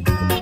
Bye.